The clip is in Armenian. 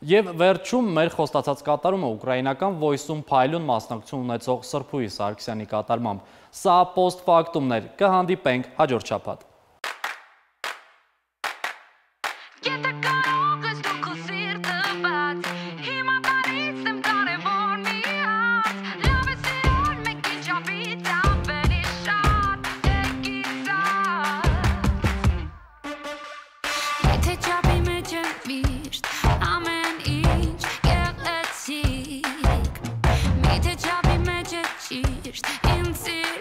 Եվ վերջում մեր խոստացած կատարումը ուկրաինական voice-ում փայլուն մասնակցություն ունեցող Սրբուի Սարգսյանի կատարմամբ։ Սա post-factum-ներ, կհանդիպենք հաջորդ շաբաթ։ Get the into